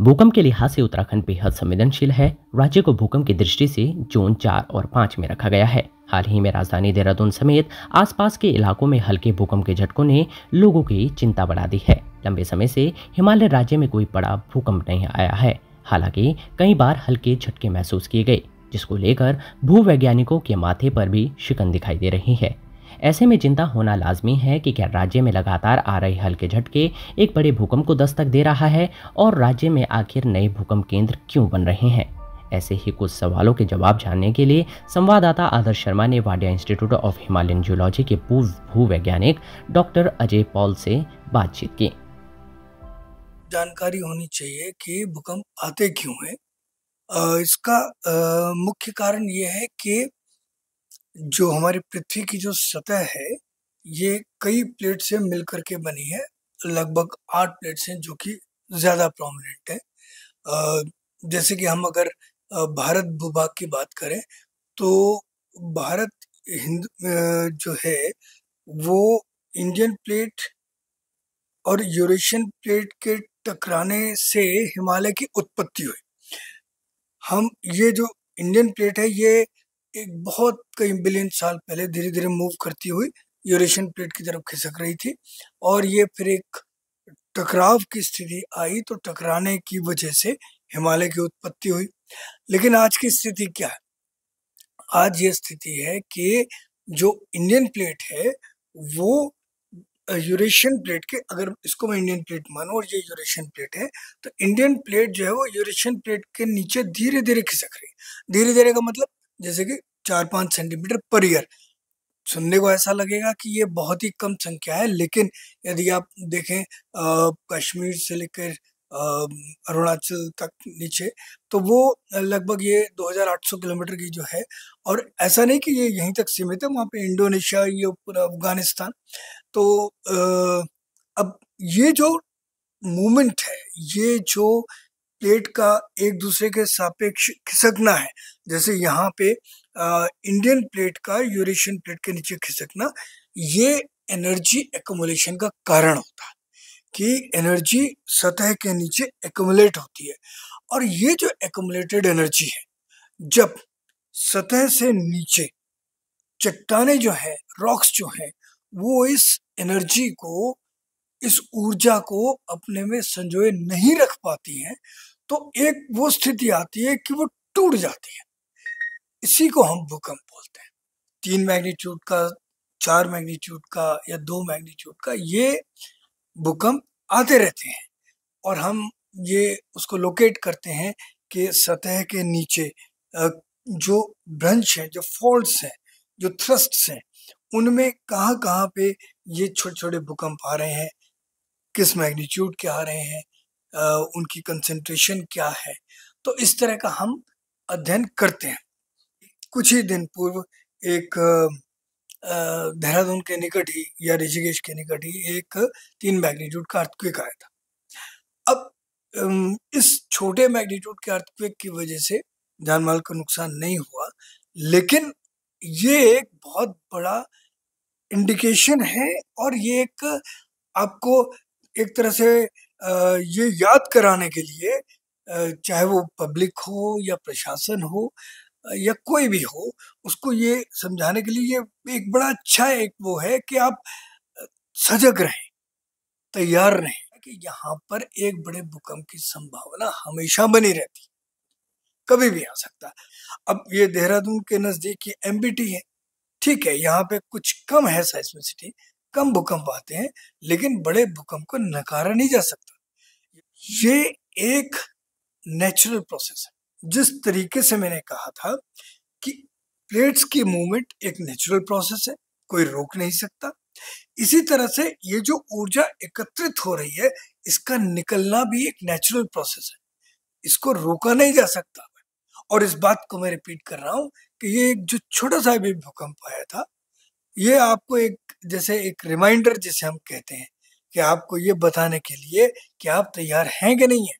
भूकंप के लिहाज से उत्तराखंड बेहद संवेदनशील है। राज्य को भूकंप की दृष्टि से जोन चार और पाँच में रखा गया है। हाल ही में राजधानी देहरादून समेत आसपास के इलाकों में हल्के भूकंप के झटकों ने लोगों की चिंता बढ़ा दी है। लंबे समय से हिमालय राज्य में कोई बड़ा भूकंप नहीं आया है। हालाँकि कई बार हल्के झटके महसूस किए गए, जिसको लेकर भूवैज्ञानिकों के माथे पर भी शिकन दिखाई दे रही है। ऐसे में चिंता होना लाजमी है कि क्या राज्य में लगातार आ रहे हल्के झटके एक बड़े भूकंप को दस्तक दे रहा है और राज्य में आखिर नए भूकंप केंद्र क्यों बन रहे हैं? ऐसे ही कुछ सवालों के जवाब जानने के लिए संवाददाता आदर्श शर्मा ने Wadia institute of Himalayan geology के पूर्व भू वैज्ञानिक डॉक्टर अजय पॉल से बातचीत की। जानकारी होनी चाहिए कि भूकंप आते क्यों है? इसका मुख्य कारण ये है कि जो हमारी पृथ्वी की जो सतह है, ये कई प्लेट से मिलकर के बनी है। लगभग आठ प्लेट्स हैं जो कि ज़्यादा प्रोमिनेंट है। जैसे कि हम अगर भारत भूभाग की बात करें तो भारत हिंद जो है, वो इंडियन प्लेट और यूरेशियन प्लेट के टकराने से हिमालय की उत्पत्ति हुई। हम, ये जो इंडियन प्लेट है, ये एक बहुत कई बिलियन साल पहले धीरे धीरे मूव करती हुई यूरेशियन प्लेट की तरफ़ खिसक रही थी और ये फिर एक टकराव की स्थिति आई तो टकराने की वजह से हिमालय की उत्पत्ति हुई। लेकिन आज की स्थिति क्या है? आज ये स्थिति है कि जो इंडियन प्लेट है, वो यूरेशियन प्लेट के, अगर इसको मैं इंडियन प्लेट मानूं और ये यूरेशियन प्लेट है तो इंडियन प्लेट जो है वो यूरेशियन प्लेट के नीचे धीरे धीरे खिसक रही। धीरे धीरे का मतलब जैसे कि चार पाँच सेंटीमीटर पर ईयर। सुनने को ऐसा लगेगा कि ये बहुत ही कम संख्या है लेकिन यदि आप देखें कश्मीर से लेकर अरुणाचल तक नीचे तो वो लगभग ये 2800 किलोमीटर की जो है और ऐसा नहीं कि ये यहीं तक सीमित है वहाँ पे इंडोनेशिया ये पूरा अफ़गानिस्तान। तो आ, अब ये जो मूवमेंट है ये जो प्लेट का एक दूसरे के सापेक्ष खिसकना है। जैसे यहाँ पे आ, इंडियन प्लेट का यूरेशियन प्लेट के नीचे खिसकना ये एनर्जी एकोमुलेशन का कारण होता है कि एनर्जी सतह के नीचे एकोमुलेट होती है। और ये जो एकोमुलेटेड एनर्जी है जब सतह से नीचे चट्टाने जो है रॉक्स जो है वो इस एनर्जी को इस ऊर्जा को अपने में संजोए नहीं रख पाती हैं तो एक वो स्थिति आती है कि वो टूट जाती है। इसी को हम भूकंप बोलते हैं। तीन मैग्नीट्यूड का, चार मैग्नीट्यूड का या दो मैग्नीट्यूड का ये भूकंप आते रहते हैं और हम ये उसको लोकेट करते हैं कि सतह के नीचे जो ब्रंच है, जो फॉल्ट्स हैं, जो थ्रस्ट हैं, उनमें कहाँ कहाँ पे ये छोटे छोटे भूकंप आ रहे हैं, किस मैग्नीट्यूड के आ रहे हैं उनकी कंसेंट्रेशन क्या है? तो इस तरह का हम अध्ययन करते हैं। कुछ ही दिन पूर्व एक देहरादून के निकट ही या ऋषिकेश के निकट ही एक तीन मैग्नीट्यूड का अर्थक्वेक आया था। अब इस छोटे मैग्नीट्यूड के अर्थक्वेक की वजह से जान माल का नुकसान नहीं हुआ, लेकिन ये एक बहुत बड़ा इंडिकेशन है और ये एक आपको एक तरह से ये याद कराने के लिए चाहे वो पब्लिक हो या प्रशासन हो या कोई भी हो, उसको ये समझाने के लिए ये एक बड़ा अच्छा एक वो है कि आप सजग रहें, तैयार रहें कि यहाँ पर एक बड़े भूकंप की संभावना हमेशा बनी रहती। कभी भी आ सकता। अब ये देहरादून के नज़दीक ये एमबीटी है। ठीक है, यहाँ पे कुछ कम है साइस्मिसिटी कम भूकंप आते हैं, लेकिन बड़े भूकंप को नकारा नहीं जा सकता। ये एक नेचुरल प्रोसेस है। जिस तरीके से मैंने कहा था कि प्लेट्स की मूवमेंट एक नेचुरल प्रोसेस है, कोई रोक नहीं सकता। इसी तरह से ये जो ऊर्जा एकत्रित हो रही है, इसका निकलना भी एक नेचुरल प्रोसेस है। इसको रोका नहीं जा सकता। और इस बात को मैं रिपीट कर रहा हूँ कि ये एक जो छोटा सा भी भूकंप आया था ये आपको एक, जैसे एक रिमाइंडर जिसे हम कहते हैं कि आपको ये बताने के लिए कि आप तैयार हैं कि नहीं है।